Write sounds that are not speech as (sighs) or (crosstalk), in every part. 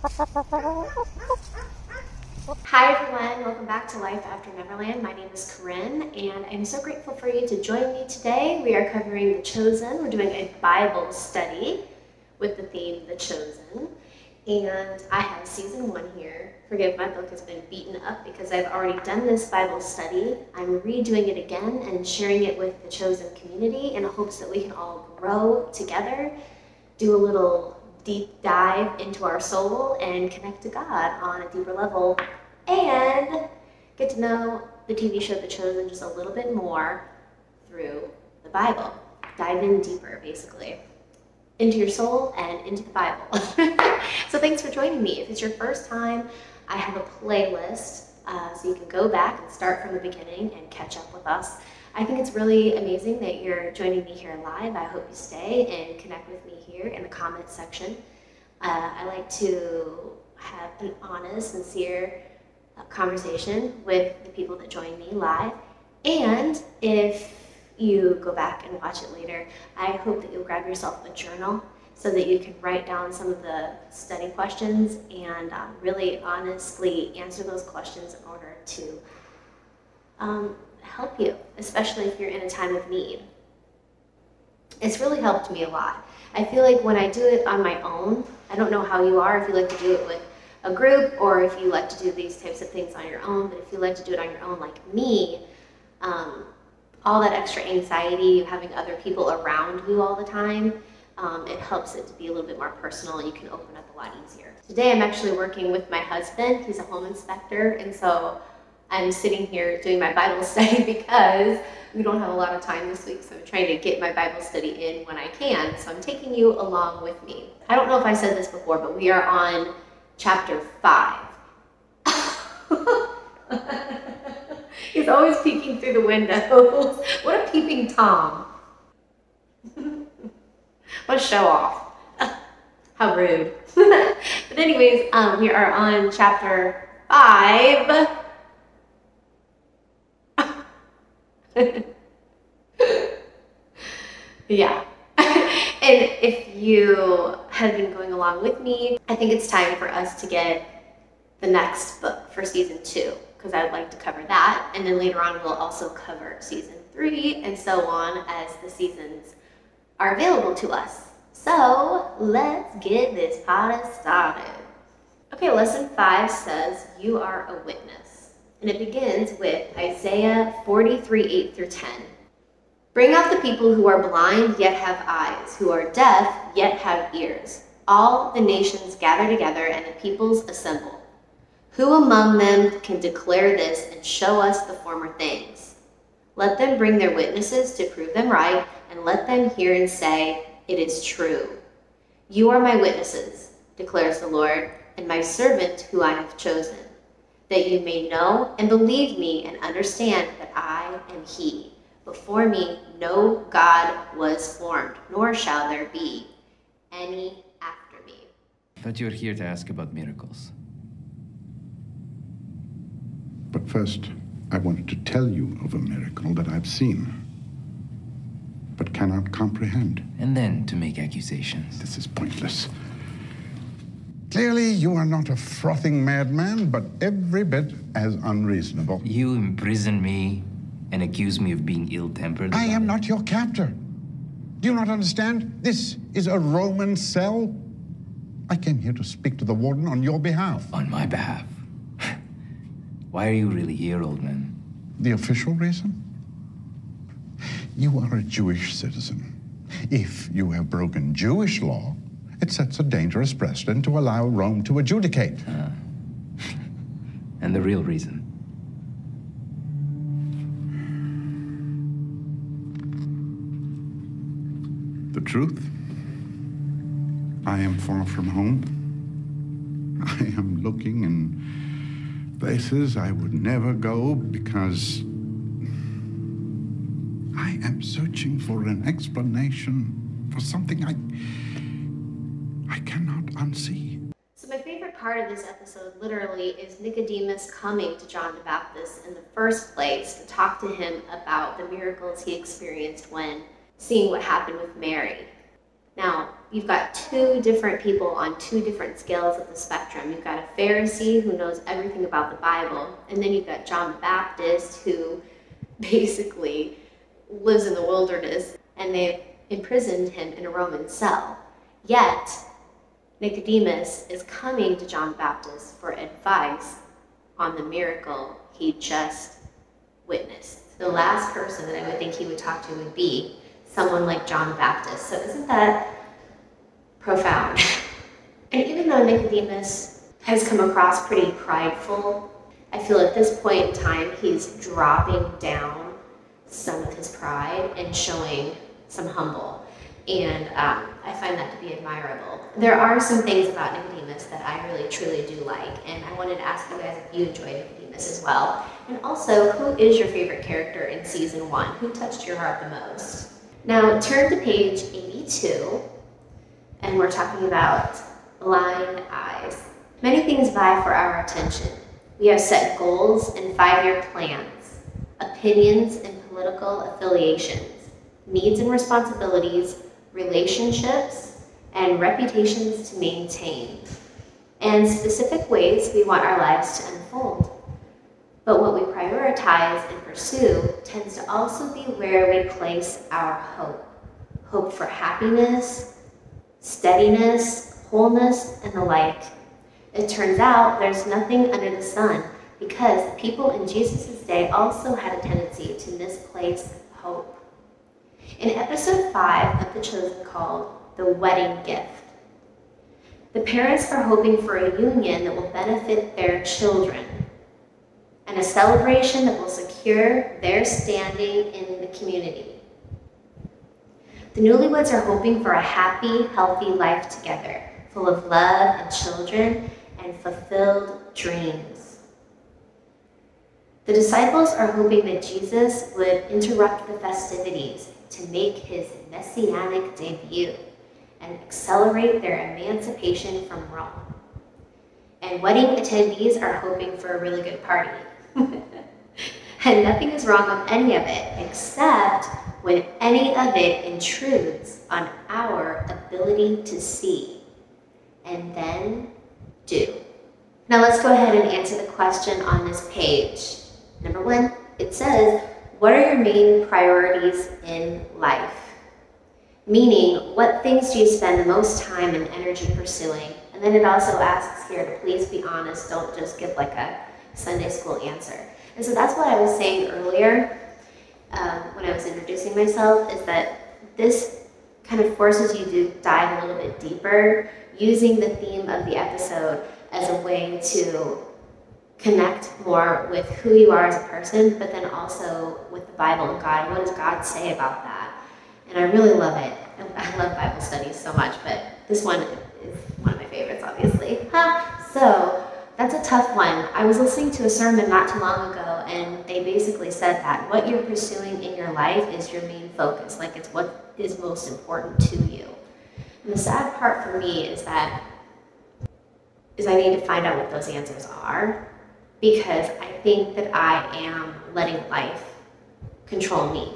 Hi everyone, welcome back to Life After Neverland. My name is Corinne and I'm so grateful for you to join me today. We are covering The Chosen. We're doing a Bible study with the theme The Chosen. And I have season one here. Forgive my book has been beaten up because I've already done this Bible study. I'm redoing it again and sharing it with the Chosen community in hopes that we can all grow together, do a little deep dive into our soul and connect to God on a deeper level and get to know the TV show The Chosen just a little bit more through the Bible. Dive in deeper, basically, into your soul and into the Bible. (laughs) so thanks for joining me. If it's your first time, I have a playlist uh, so you can go back and start from the beginning and catch up with us. I think it's really amazing that you're joining me here live. I hope you stay and connect with me here in the comments section. Uh, I like to have an honest, sincere uh, conversation with the people that join me live. And if you go back and watch it later, I hope that you'll grab yourself a journal so that you can write down some of the study questions and um, really honestly answer those questions in order to um, help you, especially if you're in a time of need. It's really helped me a lot. I feel like when I do it on my own, I don't know how you are, if you like to do it with a group or if you like to do these types of things on your own, but if you like to do it on your own like me, um, all that extra anxiety, having other people around you all the time, um, it helps it to be a little bit more personal you can open up a lot easier. Today I'm actually working with my husband. He's a home inspector and so I'm sitting here doing my Bible (laughs) study because we don't have a lot of time this week, so I'm trying to get my Bible study in when I can. So I'm taking you along with me. I don't know if I said this before, but we are on chapter 5. (laughs) He's always peeking through the windows. (laughs) what a peeping Tom. what a show off. How rude. but anyways, um, we are on chapter 5 yeah. (laughs) and if you have been going along with me, I think it's time for us to get the next book for season two, because I'd like to cover that. And then later on, we'll also cover season three and so on as the seasons are available to us. So let's get this party started. Okay, lesson five says, You are a witness. And it begins with Isaiah 43 8 through 10. Bring out the people who are blind yet have eyes, who are deaf yet have ears. All the nations gather together and the peoples assemble. Who among them can declare this and show us the former things? Let them bring their witnesses to prove them right, and let them hear and say, It is true. You are my witnesses, declares the Lord, and my servant who I have chosen that you may know and believe me and understand that I am He. Before me no God was formed, nor shall there be any after me. I thought you were here to ask about miracles. But first, I wanted to tell you of a miracle that I've seen, but cannot comprehend. And then to make accusations. This is pointless. Clearly, you are not a frothing madman, but every bit as unreasonable. You imprison me and accuse me of being ill tempered. I am not your captor. Do you not understand? This is a Roman cell. I came here to speak to the warden on your behalf. On my behalf? (laughs) Why are you really here, old man? The official reason? You are a Jewish citizen. If you have broken Jewish law, it sets a dangerous precedent to allow Rome to adjudicate. Uh, and the real reason? The truth? I am far from home. I am looking in places I would never go because I am searching for an explanation for something I part of this episode literally is Nicodemus coming to John the Baptist in the first place to talk to him about the miracles he experienced when seeing what happened with Mary. Now, you've got two different people on two different scales of the spectrum. You've got a Pharisee who knows everything about the Bible, and then you've got John the Baptist who (laughs) basically lives in the wilderness and they've imprisoned him in a Roman cell. Yet, Nicodemus is coming to John the Baptist for advice on the miracle he just witnessed. The last person that I would think he would talk to would be someone like John the Baptist. So, isn't that profound. (laughs) and even though Nicodemus has come across pretty prideful, I feel at this point in time he's dropping down some of his pride and showing some humble. And um, I find that to be admirable. There are some things about Nicodemus that I really truly do like, and I wanted to ask you guys if you enjoy Nicodemus as well. And also, who is your favorite character in season one? Who touched your heart the most? Now, turn to page 82 and we're talking about blind eyes. Many things vie for our attention. We have set goals and five year plans, opinions and political affiliations, needs and responsibilities, relationships, and reputations to maintain, and specific ways we want our lives to unfold. But what we prioritize and pursue tends to also be where we place our hope hope for happiness, steadiness, wholeness, and the like. It turns out there's nothing under the sun because people in Jesus' day also had a tendency to misplace hope. In episode 5 of The Chosen called The Wedding Gift, the parents are hoping for a union that will benefit their children and a celebration that will secure their standing in the community. The newlyweds are hoping for a happy, healthy life together, full of love and children and fulfilled dreams. The disciples are hoping that Jesus would interrupt the festivities to make his messianic debut and accelerate their emancipation from Rome. And wedding attendees are hoping for a really good party. (laughs) and nothing is wrong with any of it except when any of it intrudes on our ability to see and then do. Now let's go ahead and answer the question on this page. Number one, it says, What are your main priorities in life? Meaning, what things do you spend the most time and energy pursuing? And then it also asks here to please be honest, don't just give like a Sunday school answer. And so that's what I was saying earlier um, when I was introducing myself is that this kind of forces you to dive a little bit deeper using the theme of the episode as a way to connect more with who you are as a person, but then also with the Bible and God. What does God say about that? And I really love it. I love (laughs) Bible studies so much, but this one is one of my favorites, obviously. (laughs) So that's a tough one. I was listening to a sermon not too long ago, and they basically said that what you're pursuing in your life is your main focus, like it's what is most important to you. And the sad part for me is that is I need to find out what those answers are because I think that I am letting life control me.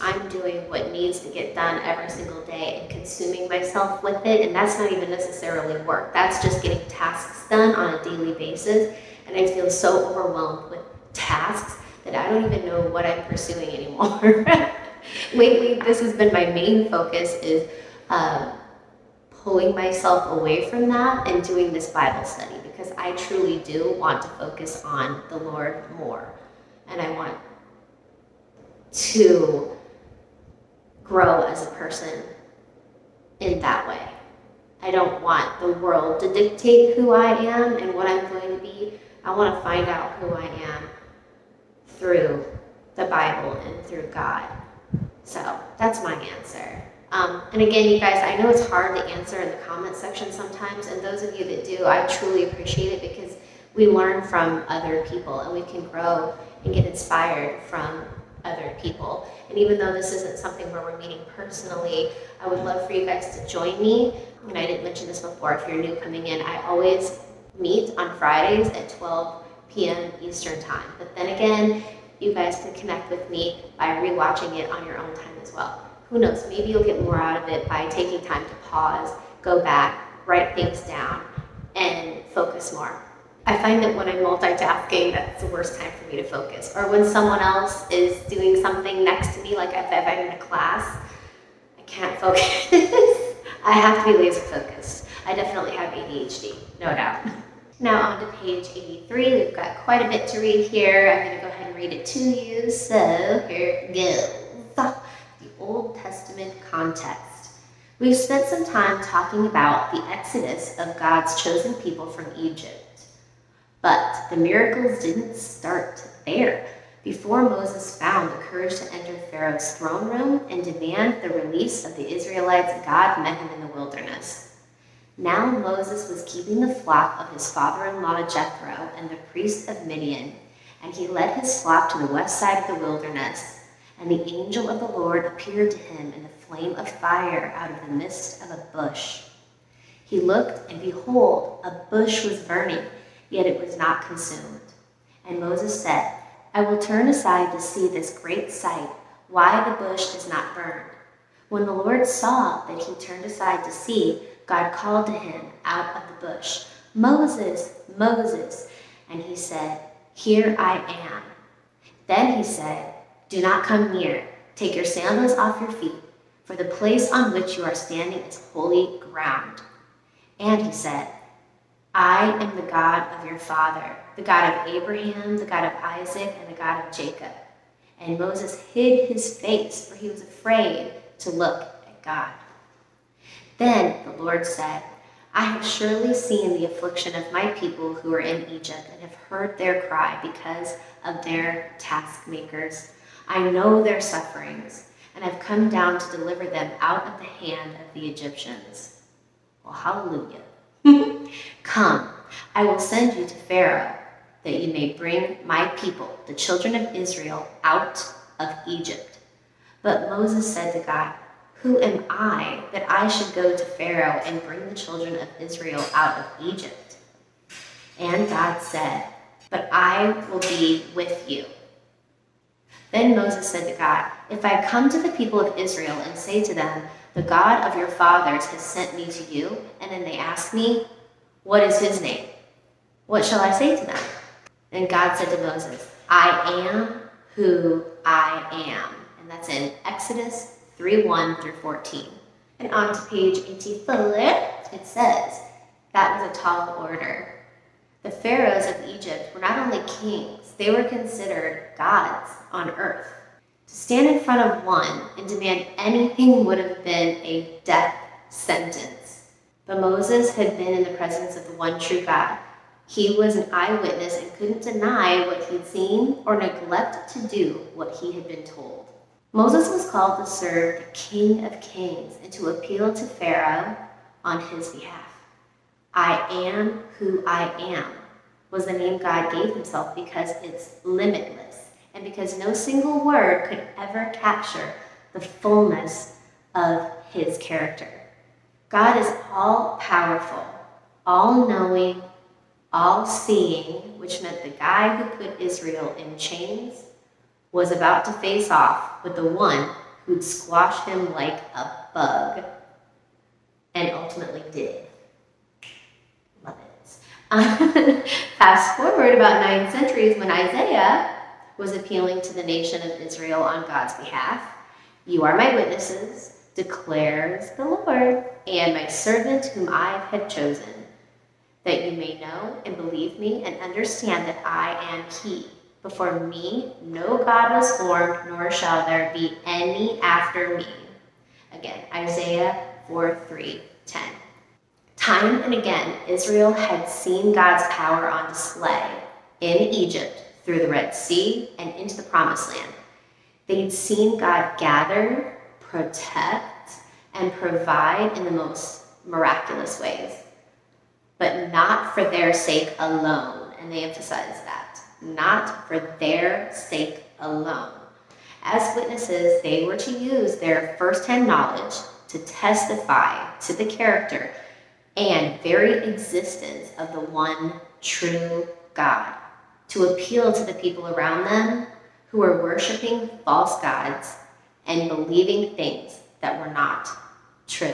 I'm doing what needs to get done every single day and consuming myself with it. And that's not even necessarily work. That's just getting tasks done on a daily basis. And I feel so overwhelmed with tasks that I don't even know what I'm pursuing anymore. (laughs) Lately, this has been my main focus is uh, pulling myself away from that and doing this Bible study because I truly do want to focus on the Lord more. And I want to grow as a person in that way. I don't want the world to dictate who I am and what I'm going to be. I want to find out who I am through the Bible and through God. So that's my answer. Um, and again, you guys, I know it's hard to answer in the comment section sometimes, and those of you that do, I truly appreciate it because we learn from other people and we can grow and get inspired from other people. And even though this isn't something where we're meeting personally, I would love for you guys to join me. And I didn't mention this before, if you're new coming in, I always meet on Fridays at 12 p.m. Eastern Time. But then again, you guys can connect with me by rewatching it on your own time as well. Who knows, maybe you'll get more out of it by taking time to pause, go back, write things down, and focus more. I find that when I'm multitasking, that's the worst time for me to focus. Or when someone else is doing something next to me, like if I'm in a class, I can't focus. (laughs) I have to be laser focused. I definitely have ADHD, no doubt. Now on to page 83. We've got quite a bit to read here. I'm going to go ahead and read it to you. So here it goes. Old Testament context. We've spent some time talking about the exodus of God's chosen people from Egypt. But the miracles didn't start there. Before Moses found the courage to enter Pharaoh's throne room and demand the release of the Israelites, God met him in the wilderness. Now Moses was keeping the flock of his father-in-law Jethro and the priest of Midian, and he led his flock to the west side of the wilderness. And the angel of the Lord appeared to him in the flame of fire out of the midst of a bush. He looked, and behold, a bush was burning, yet it was not consumed. And Moses said, I will turn aside to see this great sight, why the bush is not burned. When the Lord saw that he turned aside to see, God called to him out of the bush, Moses, Moses. And he said, Here I am. Then he said, Do not come near. Take your sandals off your feet, for the place on which you are standing is holy ground. And he said, I am the God of your father, the God of Abraham, the God of Isaac, and the God of Jacob. And Moses hid his face, for he was afraid to look at God. Then the Lord said, I have surely seen the affliction of my people who are in Egypt and have heard their cry because of their taskmakers. I know their sufferings and I've come down to deliver them out of the hand of the Egyptians. Well, hallelujah. (laughs) Come, I will send you to Pharaoh that you may bring my people, the children of Israel, out of Egypt. But Moses said to God, who am I that I should go to Pharaoh and bring the children of Israel out of Egypt? And God said, But I will be with you. Then Moses said to God, If I come to the people of Israel and say to them, The God of your fathers has sent me to you, and then they ask me, What is his name? What shall I say to them? And God said to Moses, I am who I am. And that's in Exodus 3 1 through 14. And on to page 84, it says, That was a tall order. The pharaohs of Egypt were not only kings, they were considered gods on earth. To stand in front of one and demand anything would have been a death sentence. But Moses had been in the presence of the one true God. He was an eyewitness and couldn't deny what he'd seen or neglect to do what he had been told. Moses was called to serve the King of Kings and to appeal to Pharaoh on his behalf. I am who I am was the name God gave himself because it's limitless and because no single word could ever capture the fullness of his character. God is all powerful, all knowing, all seeing, which meant the guy who put Israel in chains was about to face off with the one who'd squash him like a bug, and ultimately did. (laughs) Fast forward about nine centuries when Isaiah was appealing to the nation of Israel on God's behalf. You are my witnesses, declares the Lord, and my servant whom I have chosen, that you may know and believe me and understand that I am He before me no God was formed, nor shall there be any after me. Again, Isaiah 4 3 10. Time and again, Israel had seen God's power on display in Egypt through the Red Sea and into the Promised Land. They'd seen God gather, protect, and provide in the most miraculous ways, but not for their sake alone. And they emphasize that not for their sake alone. As witnesses, they were to use their firsthand knowledge to testify to the character and very existence of the one true God, to appeal to the people around them who were worshiping false gods and believing things that were not true.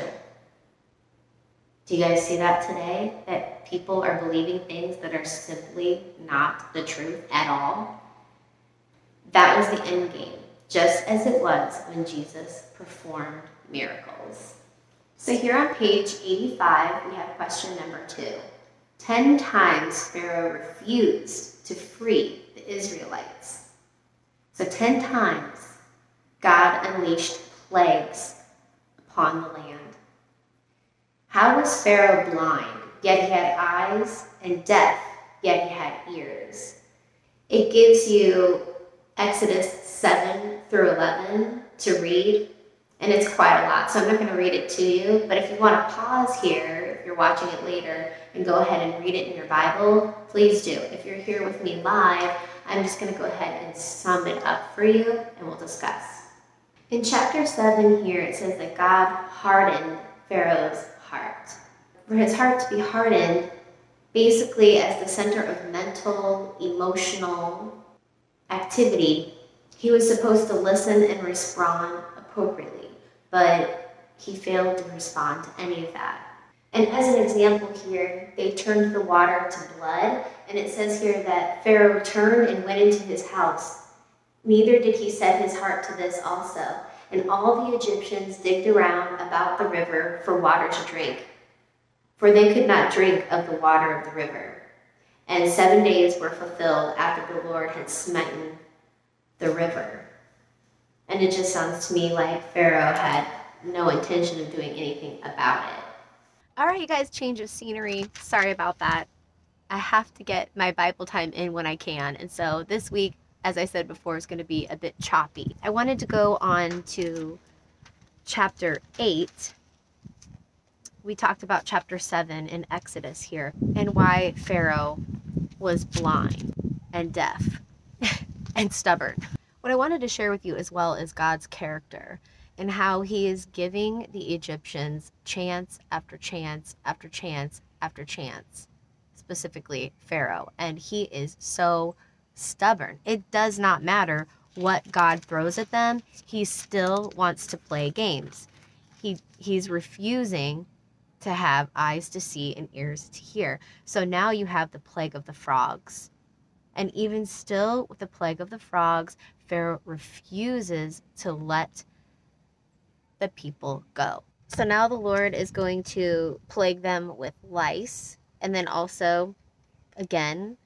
Do you guys see that today? That people are believing things that are simply not the truth at all? That was the end game, just as it was when Jesus performed miracles. So here on page 85, we have question number two. Ten times Pharaoh refused to free the Israelites. So ten times God unleashed plagues upon the land. How was Pharaoh blind, yet he had eyes, and deaf, yet he had ears? It gives you Exodus 7 through 11 to read, and it's quite a lot, so I'm not going to read it to you. But if you want to pause here, if you're watching it later, and go ahead and read it in your Bible, please do. If you're here with me live, I'm just going to go ahead and sum it up for you, and we'll discuss. In chapter 7 here, it says that God hardened Pharaoh's heart. For his heart to be hardened, basically as the center of mental, emotional activity, he was supposed to listen and respond appropriately, but he failed to respond to any of that. And as an example here, they turned the water to blood, and it says here that Pharaoh turned and went into his house. Neither did he set his heart to this also and all the Egyptians digged around about the river for water to drink, for they could not drink of the water of the river. And seven days were fulfilled after the Lord had smitten the river. And it just sounds to me like Pharaoh had no intention of doing anything about it. All right, you guys, change of scenery. Sorry about that. I have to get my Bible time in when I can. And so this week, as I said before, is going to be a bit choppy. I wanted to go on to chapter 8. We talked about chapter 7 in Exodus here and why Pharaoh was blind and deaf (laughs) and stubborn. What I wanted to share with you as well is God's character and how he is giving the Egyptians chance after chance after chance after chance, specifically Pharaoh. And he is so stubborn. It does not matter what God throws at them, he still wants to play games. He he's refusing to have eyes to see and ears to hear. So now you have the plague of the frogs. And even still with the plague of the frogs, Pharaoh refuses to let the people go. So now the Lord is going to plague them with lice and then also again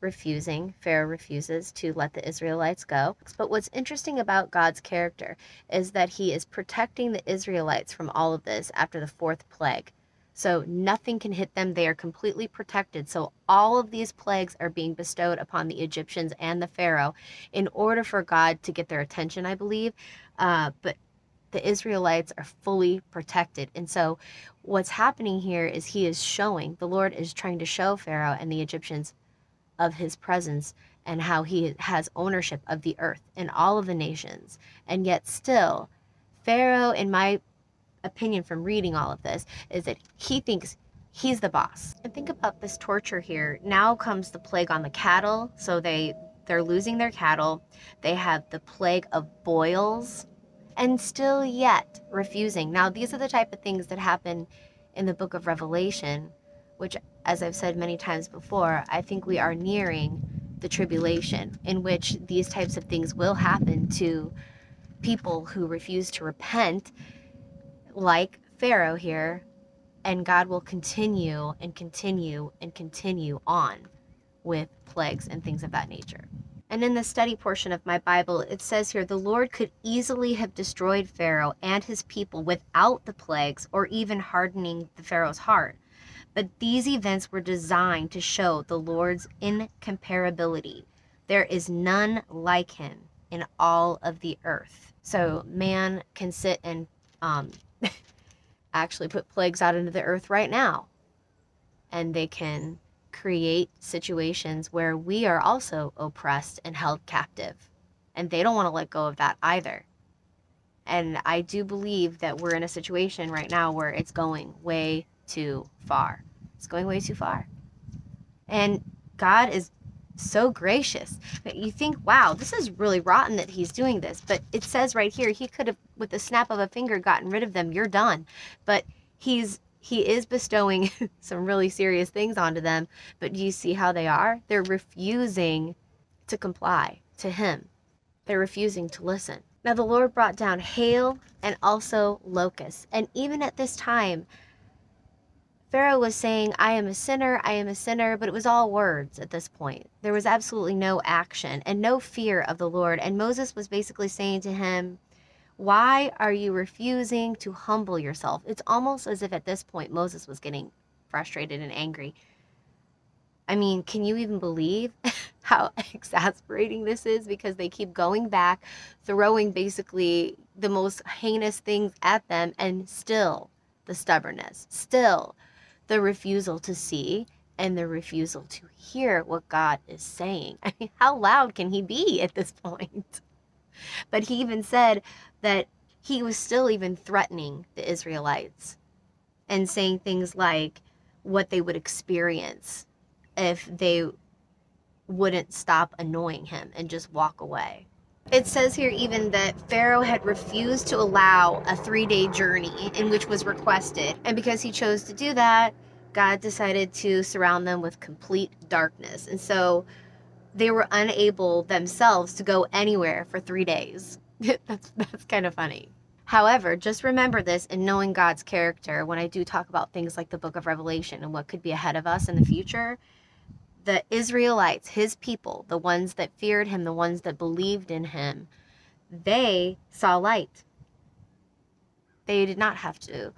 refusing, Pharaoh refuses to let the Israelites go. But what's interesting about God's character is that he is protecting the Israelites from all of this after the fourth plague. So nothing can hit them. They are completely protected. So all of these plagues are being bestowed upon the Egyptians and the Pharaoh in order for God to get their attention, I believe. Uh, but the Israelites are fully protected. And so what's happening here is he is showing, the Lord is trying to show Pharaoh and the Egyptians of his presence and how he has ownership of the earth and all of the nations. And yet, still, Pharaoh, in my opinion from reading all of this, is that he thinks he's the boss. And think about this torture here. Now comes the plague on the cattle. So they they're losing their cattle. They have the plague of boils and still yet refusing. Now these are the type of things that happen in the book of Revelation, which as I've said many times before, I think we are nearing the tribulation in which these types of things will happen to people who refuse to repent, like Pharaoh here, and God will continue and continue and continue on with plagues and things of that nature. And in the study portion of my Bible, it says here the Lord could easily have destroyed Pharaoh and his people without the plagues or even hardening the Pharaoh's heart. But these events were designed to show the Lord's incomparability. There is none like him in all of the earth. So man can sit and um, actually put plagues out into the earth right now. And they can create situations where we are also oppressed and held captive. And they don't want to let go of that either. And I do believe that we're in a situation right now where it's going way too far. It's going way too far. And God is so gracious. You think, wow, this is really rotten that he's doing this. But it says right here, he could have, with the snap of a finger, gotten rid of them. You're done. But he's he is bestowing (laughs) some really serious things onto them. But do you see how they are? They're refusing to comply to him. They're refusing to listen. Now the Lord brought down hail and also locusts. And even at this time, Pharaoh was saying, I am a sinner, I am a sinner, but it was all words at this point. There was absolutely no action and no fear of the Lord. And Moses was basically saying to him, Why are you refusing to humble yourself? It's almost as if at this point Moses was getting frustrated and angry. I mean, can you even believe (laughs) how (laughs) exasperating this is? Because they keep going back, throwing basically the most heinous things at them, and still the stubbornness, still the refusal to see and the refusal to hear what God is saying. (laughs) I mean, how loud can he be at this point? But he even said that he was still even threatening the Israelites and saying things like what they would experience if they wouldn't stop annoying him and just walk away. It says here even that Pharaoh had refused to allow a three day journey in which was requested. And because he chose to do that, God decided to surround them with complete darkness. And so they were unable themselves to go anywhere for three days. (laughs) that's, that's kind of funny. However, just remember this in knowing God's character when I do talk about things like the book of Revelation and what could be ahead of us in the future the Israelites, his people, the ones that feared him, the ones that believed in him, they saw light. They did not have to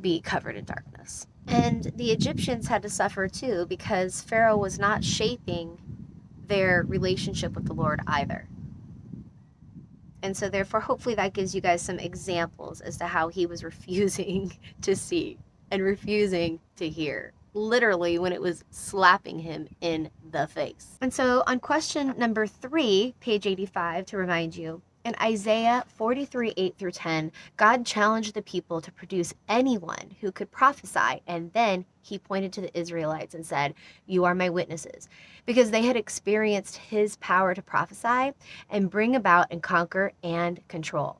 be covered in darkness. And the Egyptians had to suffer too because Pharaoh was not shaping their relationship with the Lord either. And so, therefore, hopefully, that gives you guys some examples as to how he was (laughs) refusing to see and refusing to hear literally when it was slapping him in the face. And so on question number three, page 85, to remind you, in Isaiah 43 8 through 10, God challenged the people to produce anyone who could prophesy. And then he pointed to the Israelites and said, You are my witnesses. Because they had experienced his power to prophesy and bring about and conquer and control.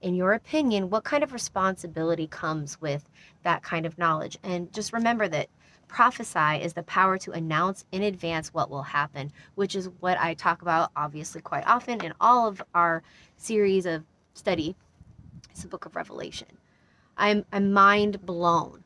In your opinion, what kind of responsibility comes with that kind of knowledge? And just remember that prophesy is the power to announce in advance what will happen, which is what I talk about obviously quite often in all of our series of study. It's the book of Revelation. I'm, I'm mind blown,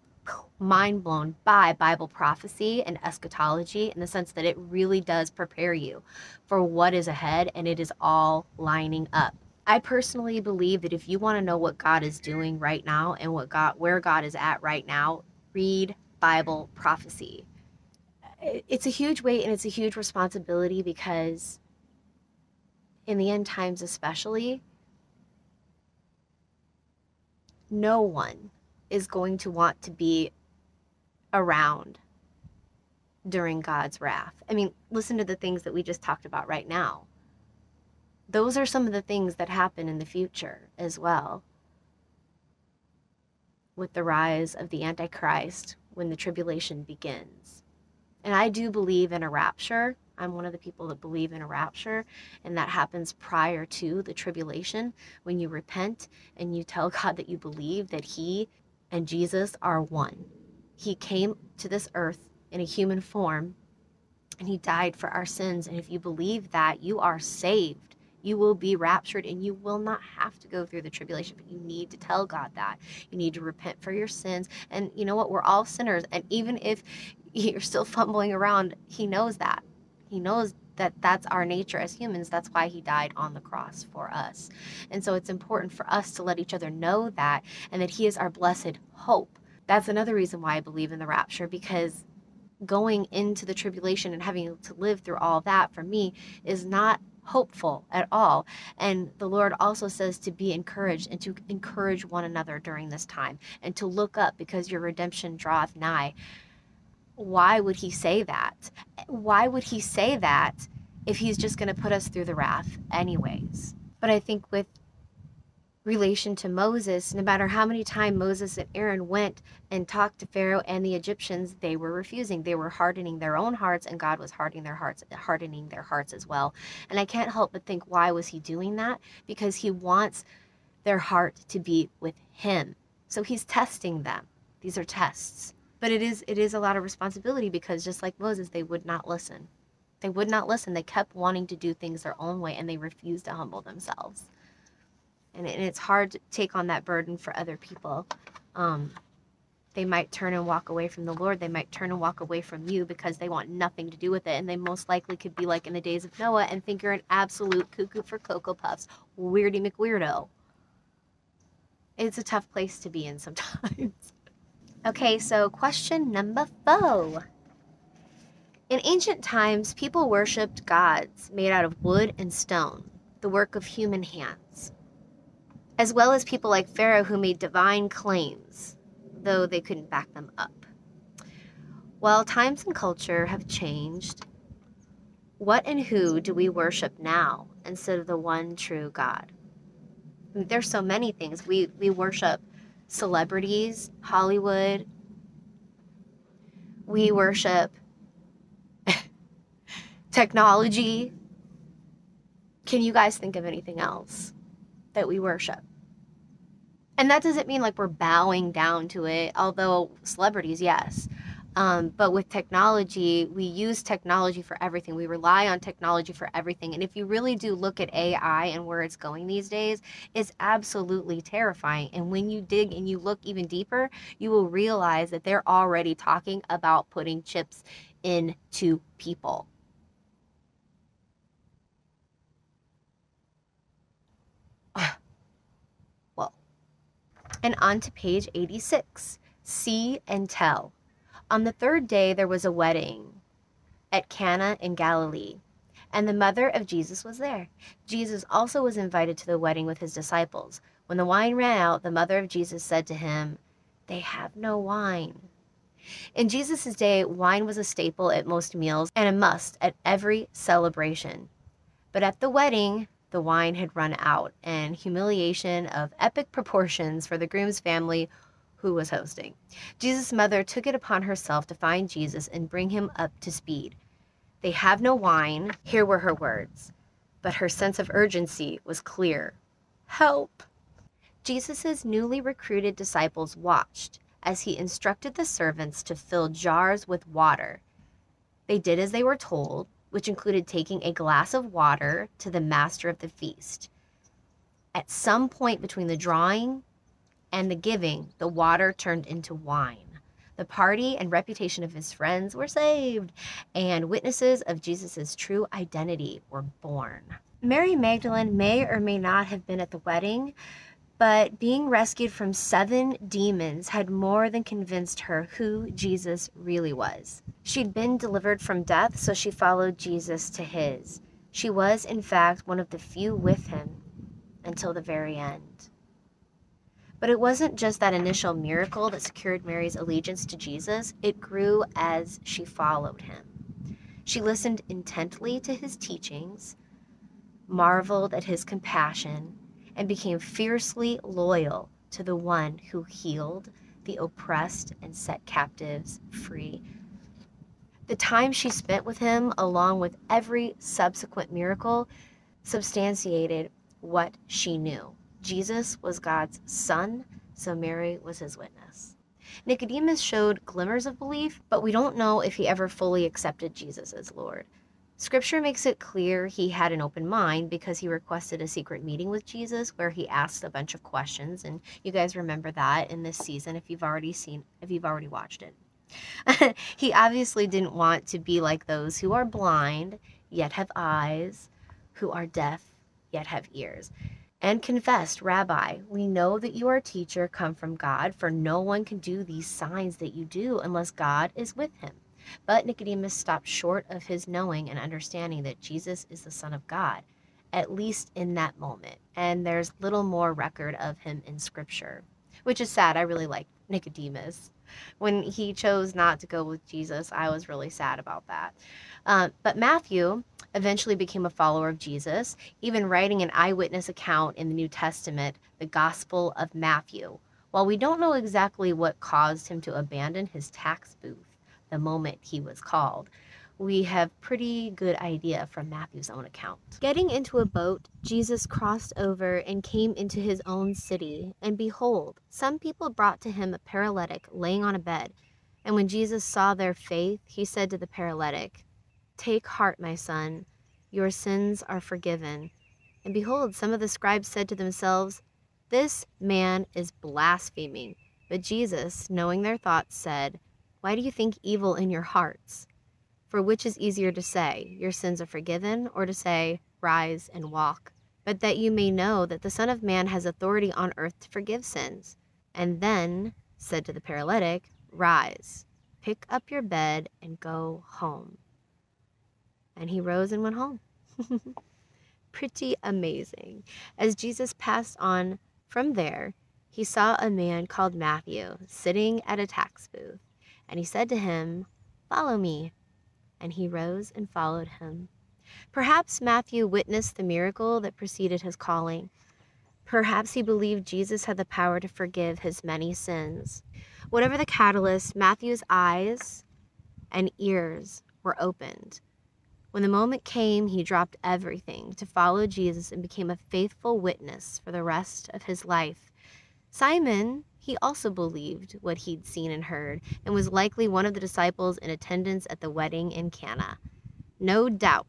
mind blown by Bible prophecy and eschatology in the sense that it really does prepare you for what is ahead and it is all lining up. I personally believe that if you want to know what God is doing right now and what God where God is at right now, read Bible prophecy. It's a huge weight and it's a huge responsibility because, in the end times, especially, no one is going to want to be around during God's wrath. I mean, listen to the things that we just talked about right now. Those are some of the things that happen in the future as well. With the rise of the Antichrist, when the tribulation begins. And I do believe in a rapture. I'm one of the people that believe in a rapture, and that happens prior to the tribulation when you repent and you tell (laughs) God that you believe that He and Jesus are one. He came to this earth in a human form and He died for our sins. And if you believe that, you are saved you will be raptured and you will not have to go through the tribulation. But you need to tell God that. You need to repent for your sins. And you know what? We're all sinners. And even if you're still fumbling around, He knows that. He knows that that's our nature as humans. That's why He died on the cross for us. And so it's important for us to let each other know that and that He is our blessed hope. That's another reason why I believe in the rapture because going into the tribulation and having to live through all that for me is not hopeful at all. And the Lord also says to be encouraged and to encourage one another during this time and to look up because your redemption draweth nigh. Why would he say that? Why would he say that if he's just going to put us through the wrath anyways? But I think with relation to Moses, no matter how many times Moses and Aaron went and talked to Pharaoh and the Egyptians, they were refusing. They were hardening their own hearts, and God was hardening their hearts, hardening their hearts as well. And I can't help but think, why was He doing that? Because He wants their heart to be with Him. So He's testing them. These are tests. But it is it is a lot of responsibility because just like Moses, they would not listen. They would not listen. They kept wanting to do things their own way, and they refused to humble themselves and, and it's hard to take on that burden for other people. Um, they might turn and walk away from the Lord. They might turn and walk away from you because they want nothing to do with it. And they most likely could be like in the days of Noah and think you're an absolute cuckoo for Cocoa Puffs, weirdy McWeirdo. It's a tough place to be in sometimes. (laughs) okay, so question number four. In ancient times, people worshipped gods made out of wood and stone, the work of human hands as well as people like Pharaoh who made divine claims, though they couldn't back them up. While times and culture have changed, what and who do we worship now instead of the one true God? There's so many things. We, we worship celebrities, Hollywood. We worship (laughs) technology. Can you guys think of anything else? that we worship. And that doesn't mean like we're bowing down to it, although celebrities, yes. Um, but with technology, we use technology for everything. We rely on technology for everything. And if you really do look at AI and where it's going these days, it's absolutely terrifying. And when you dig and you look even deeper, you will realize that they're already talking about putting chips into people. well, and on to page 86 See and Tell. On the third day, there was a wedding at Cana in Galilee, and the mother of Jesus was there. Jesus also was invited to the wedding with his disciples. When the wine ran out, the mother of Jesus said to him, They have no wine. In Jesus' day, wine was a staple at most meals and a must at every celebration. But at the wedding, the wine had run out, and humiliation of epic proportions for the groom's family who was hosting. Jesus' mother took it upon herself to find Jesus and bring him up to speed. They have no wine, here were her words, but her sense of urgency was clear. Help! Jesus' newly recruited disciples watched as he instructed the servants to fill jars with water. They did as they were told, which included taking a glass of water to the master of the feast. At some point between the drawing and the giving, the water turned into wine. The party and reputation of his friends were saved, and witnesses of Jesus' true identity were born. Mary Magdalene may or may not have been at the wedding, but being rescued from seven demons had more than convinced her who Jesus really was. She'd been delivered from death, so she followed Jesus to his. She was, in fact, one of the few with him until the very end. But it wasn't just that initial miracle that secured Mary's allegiance to Jesus, it grew as she followed him. She listened intently to his teachings, marveled at his compassion, and became fiercely loyal to the one who healed the oppressed and set captives free. The time she spent with him, along with every subsequent miracle, substantiated what she knew. Jesus was God's son, so Mary was his witness. Nicodemus showed glimmers of belief, but we don't know if he ever fully accepted Jesus as Lord. Scripture makes it clear he had an open mind because he requested a secret meeting with Jesus where he asked a bunch of questions and you guys remember that in this season if you've already seen if you've already watched it. (laughs) he obviously didn't want to be like those who are blind yet have eyes, who are deaf yet have ears. And confessed, Rabbi, we know that you are a teacher come from God, for no one can do these signs that you do unless God is with him. But Nicodemus stopped short of his knowing and understanding that Jesus is the Son of God, at least in that moment. And there's little more record of him in Scripture, which is sad. I really like Nicodemus. when he chose not to go with Jesus, I was really sad about that. Uh, but Matthew eventually became a follower of Jesus, even writing an eyewitness account in the New Testament, the Gospel of Matthew. While we don't know exactly what caused him to abandon his tax booth the moment he was called, we have pretty good idea from Matthew's own account. Getting into a boat, Jesus crossed over and came into his own city, and behold, some people brought to him a paralytic laying on a bed. And when Jesus saw their faith, he said to the paralytic, Take heart, my son, your sins are forgiven. And behold, some of the scribes said to themselves, This man is blaspheming. But Jesus, knowing their thoughts, said, Why do you think evil in your hearts? For which is easier to say, Your sins are forgiven, or to say, Rise and walk? But that you may know that the Son of Man has authority on earth to forgive sins. And then said to the paralytic, Rise, pick up your bed, and go home. And he rose and went home. (laughs) Pretty amazing. As Jesus passed on from there, he saw a man called Matthew sitting at a tax booth. And he said to him, Follow me and he rose and followed him. Perhaps Matthew witnessed the miracle that preceded his calling. Perhaps he believed Jesus had the power to forgive his many sins. Whatever the catalyst, Matthew's eyes and ears were opened. When the moment came, he dropped everything to follow Jesus and became a faithful witness for the rest of his life. Simon he also believed what he'd seen and heard, and was likely one of the disciples in attendance at the wedding in Cana. No doubt,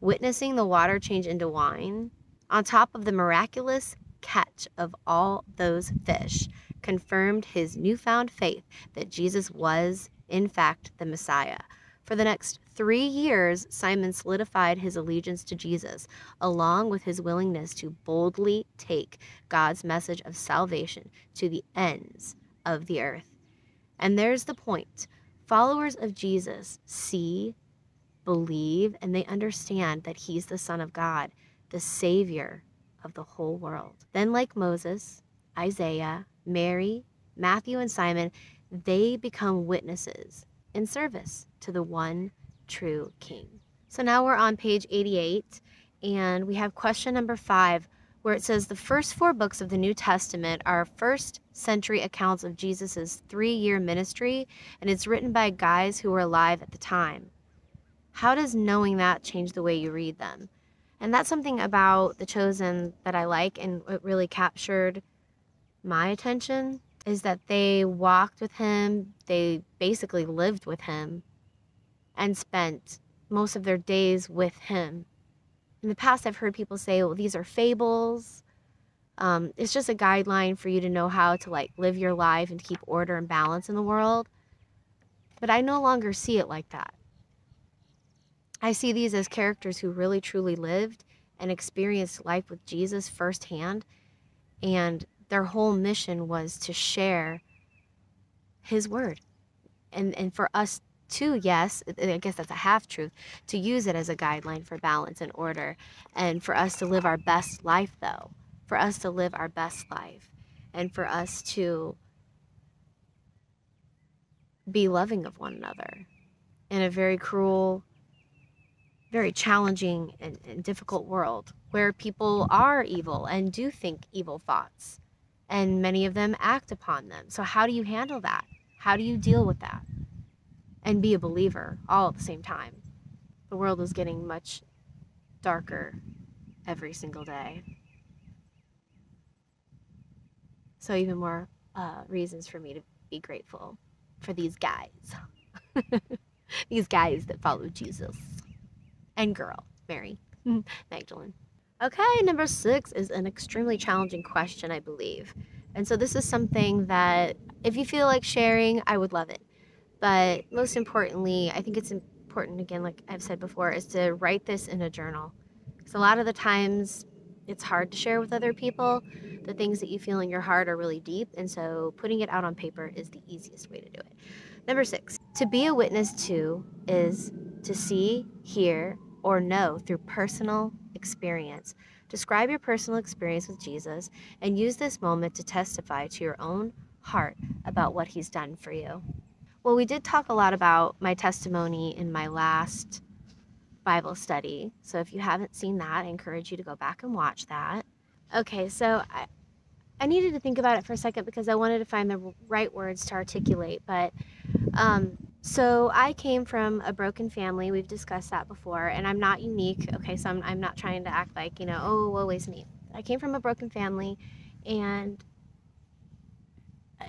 witnessing the water change into wine, on top of the miraculous catch of all those fish, confirmed his newfound faith that Jesus was, in fact, the Messiah. For the next three years, Simon solidified his allegiance to Jesus, along with his willingness to boldly take God's message of salvation to the ends of the earth. And there's the point followers of Jesus see, believe, and they understand that he's the Son of God, the Savior of the whole world. Then, like Moses, Isaiah, Mary, Matthew, and Simon, they become witnesses in service to the one true King. So now we're on page 88, and we have question number five, where it says the first four books of the New Testament are first century accounts of Jesus' three year ministry, and it's written by guys who were alive at the time. How does knowing that change the way you read them? And that's something about The Chosen that I like, and it really captured my attention is that they walked with him, they basically lived with him, and spent most of their days with him. In the past, I've heard people say, well, these are fables. Um, it's just a guideline for you to know how to like live your life and keep order and balance in the world. But I no longer see it like that. I see these as characters who really truly lived and experienced life with Jesus firsthand and their whole mission was to share his word. And, and for us too, yes, I guess that's a half truth, to use it as a guideline for balance and order. And for us to live our best life, though, for us to live our best life, and for us to be loving of one another in a very cruel, very challenging, and, and difficult world where people are evil and do think evil thoughts and many of them act upon them. So, how do you handle that? How do you deal with that? And be a believer all at the same time. The world is getting much darker every single day. So, even more uh, reasons for me to be grateful for these guys. (laughs) these guys that follow Jesus. And girl, Mary, (laughs) Magdalene. Okay, number six is an extremely challenging question, I believe. And so this is something that if you feel like sharing, I would love it. But most importantly, I think it's important, again, like I've said before, is to write this in a journal. Because a lot of the times it's hard to share with other people. The things that you feel in your heart are really deep. And so putting it out on paper is the easiest way to do it. Number six, to be a witness to is to see, hear, or know through personal experience. Describe your personal experience with Jesus and use this moment to testify to your own heart about what He's done for you. Well, we did talk a lot about my testimony in my last Bible study. So if you haven't seen that, I encourage you to go back and watch that. Okay, so I, I needed to think about it for a second because I wanted to find the right words to articulate. But um, so I came from a broken family. We've discussed that before, and I'm not unique. Okay, so I'm, I'm not trying to act like, you know, oh, woe is me. I came from a broken family, and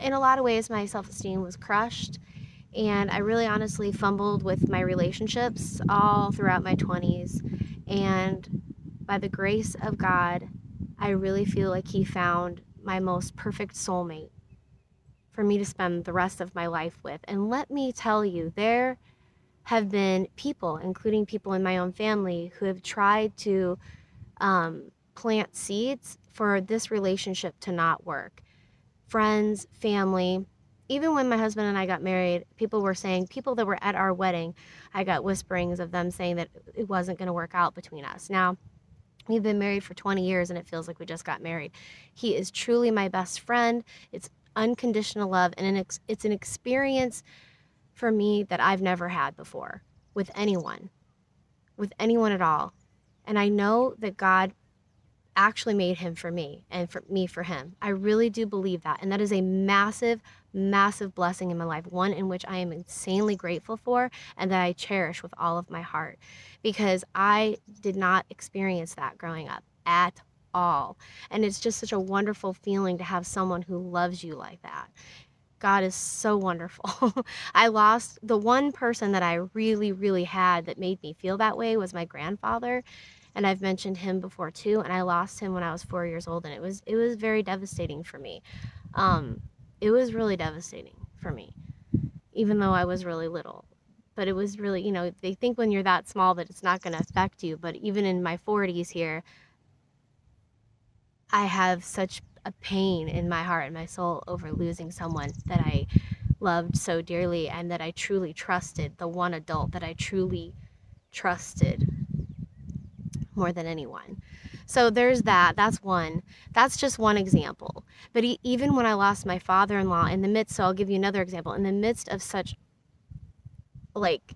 in a lot of ways, my self esteem was crushed. And I really honestly fumbled with my relationships all throughout my 20s. And by the grace of God, I really feel like He found my most perfect soulmate for me to spend the rest of my life with. And let me tell you, there have been people, including people in my own family, who have tried to um, plant seeds for this relationship to not work. Friends, family, even when my husband and I got married, people were saying, people that were at our wedding, I got whisperings of them saying that it wasn't going to work out between us. Now, we've been married for 20 years and it feels like we just got married. He is truly my best friend. It's unconditional love and an ex- it's an experience for me that I've never had before with anyone, with anyone at all. And I know that God actually made him for me and for me for him. I really do believe that. And that is a massive, massive blessing in my life, one in which I am insanely grateful for and that I cherish with all of my heart because I did not experience that growing up at all. And it's just such a wonderful feeling to have someone who loves you like that. God is so wonderful. (laughs) I lost the one person that I really, really had that made me feel that way was my grandfather and I've mentioned him before too. And I lost him when I was four years old, and it was it was very devastating for me. Um, it was really devastating for me, even though I was really little. But it was really, you know, they think when you're that small that it's not going to affect you. But even in my 40s here, I have such a pain in my heart and my soul over losing someone that I loved so dearly and that I truly trusted, the one adult that I truly trusted more than anyone. So there's that. That's one. That's just one example. But he, even when I lost my father in law, in the midst, so I'll give you another example, in the midst of such, like,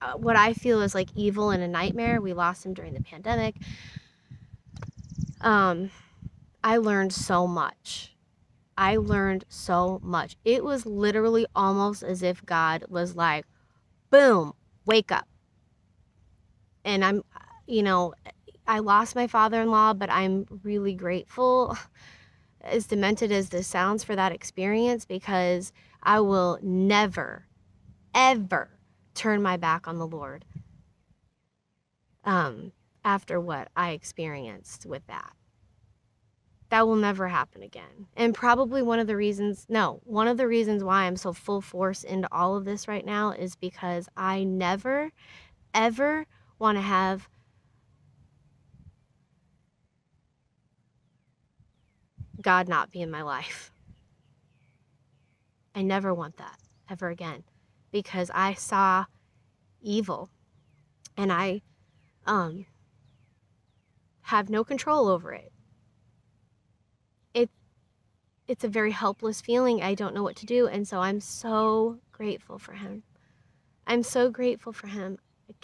uh, what I feel is like evil and a nightmare, we lost him during the pandemic. Um, I learned so much. I learned so much. It was literally almost as if God was like, boom, wake up. And I'm you know, I lost my father in law, but I'm really grateful, (laughs) as demented as this sounds, for that experience because I will never, ever turn my back on the Lord um, after what I experienced with that. That will never happen again. And probably one of the reasons, no, one of the reasons why I'm so full force into all of this right now is because I never, ever want to have God not be in my life. I never want that ever again because I saw evil and I um, have no control over it. It it's a very helpless feeling. I don't know what to do and so I'm so grateful for him. I'm so grateful for him. I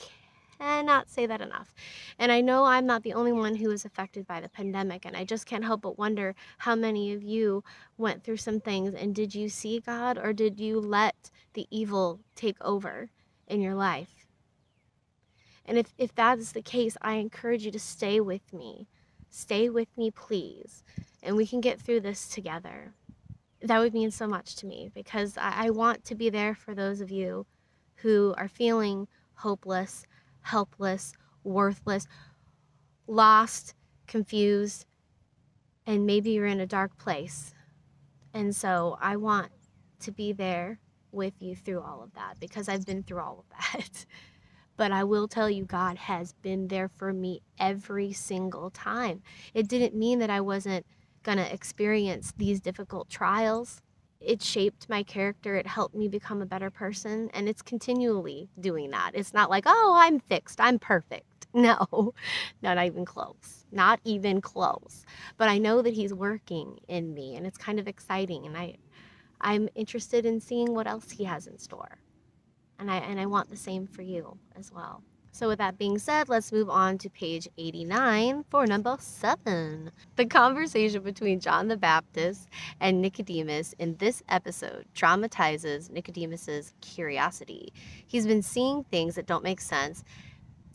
cannot say that enough. And I know I'm not the only one who was affected by the pandemic, and I just can't help but wonder how many of you went through some things and did you see God or did you let the evil take over in your life? And if, if that is the case, I encourage you to stay with me. Stay with me, please. And we can get through this together. That would mean so much to me because I, I want to be there for those of you who are feeling hopeless helpless, worthless, lost, confused, and maybe you're in a dark place. And so I want to be there with you through all of that because I've been through all of that. (laughs) but I will tell you, God has been there for me every single time. It didn't mean that I wasn't going to experience these difficult trials it shaped my character. It helped me become a better person. And it's continually doing that. It's not like, oh, I'm fixed. I'm perfect. (laughs) No, not even close. Not even close. But I know that he's working in me and it's kind of exciting. And I, I'm interested in seeing what else he has in store. And I and I want the same for you as well. So, with that being said, let's move on to page 89 for number seven. The conversation between John the Baptist and Nicodemus in this episode dramatizes Nicodemus's curiosity. He's been seeing things that don't make sense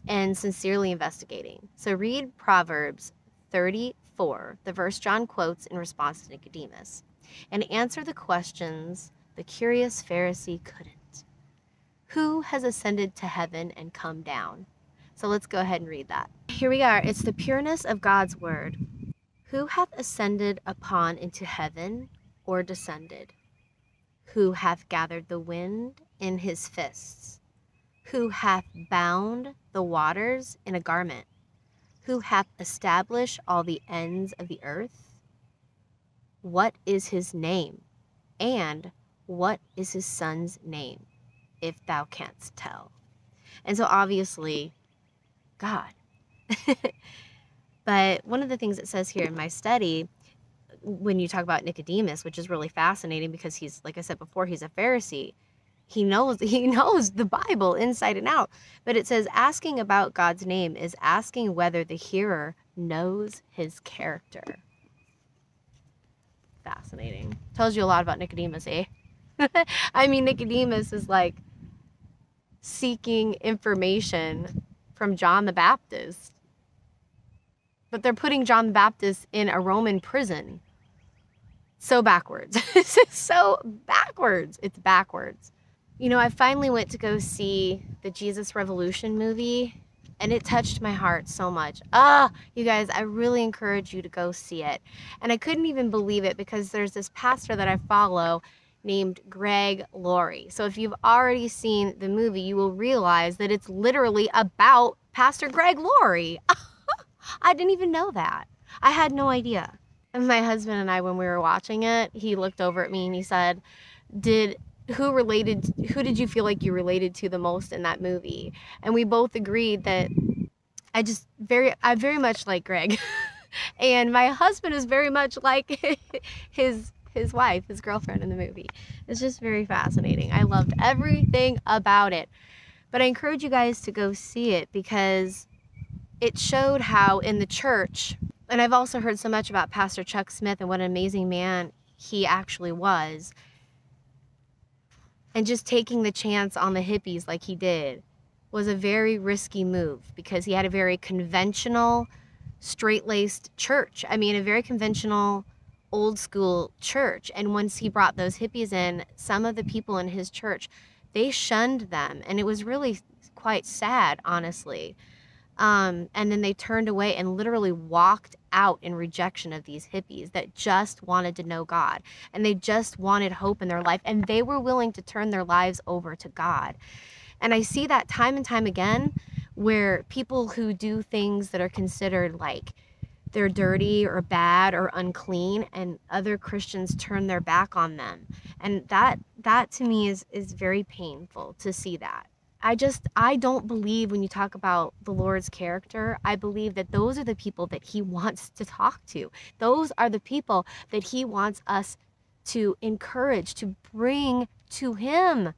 and sincerely investigating. So, read Proverbs 34, the verse John quotes in response to Nicodemus, and answer the questions the curious Pharisee couldn't. Who has ascended to heaven and come down? So let's go ahead and read that. Here we are. It's the pureness of God's word. Who hath ascended upon into heaven or descended? Who hath gathered the wind in his fists? Who hath bound the waters in a garment? Who hath established all the ends of the earth? What is his name? And what is his son's name? If thou canst tell. And so obviously, God. (laughs) but one of the things it says here in my study, when you talk about Nicodemus, which is really fascinating because he's, like I said before, he's a Pharisee. He knows (laughs) he knows the Bible inside and out. But it says asking about God's name is asking whether the hearer knows his character. Fascinating. Tells you a lot about Nicodemus, eh? (laughs) I mean, Nicodemus is like seeking information from John the Baptist. But they're putting John the Baptist in a Roman prison. So backwards. (laughs) this is so backwards. It's backwards. You know, I finally went to go see the Jesus Revolution movie and it touched my heart so much. Ah, you guys, I really encourage you to go see it. And I couldn't even believe it because there's this pastor that I follow named Greg Laurie. So if you've already seen the movie, you will realize that it's literally about Pastor Greg Laurie. (laughs) I didn't even know that. I had no idea. And my husband and I, when we were watching it, he looked over at me and he said, Did who related who did you feel like you related to the most in that movie? And we both agreed that I just very I very much like Greg. (laughs) and my husband is very much like (laughs) his his wife, his girlfriend in the movie. It's just very fascinating. I loved everything about it. But I encourage you guys to go see it because it showed how in the church, and I've also heard so much about Pastor Chuck Smith and what an amazing man he actually was. And just taking the chance on the hippies like he did was a very risky move because he had a very conventional, straight laced church. I mean, a very conventional old school church. And once he brought those hippies in, some of the people in his church, they shunned them. And it was really quite sad, honestly. Um, and then they turned away and literally walked out in rejection of these hippies that just wanted to know God and they just wanted hope in their life and they were willing to turn their lives over to God. And I see that time and time again where people who do things that are considered like they're dirty or bad or unclean and other christians turn their back on them. And that that to me is is very painful to see that. I just i don't believe when you talk about the lord's character i believe that those are the people that he wants to talk to. Those are the people that he wants us to encourage to bring to him.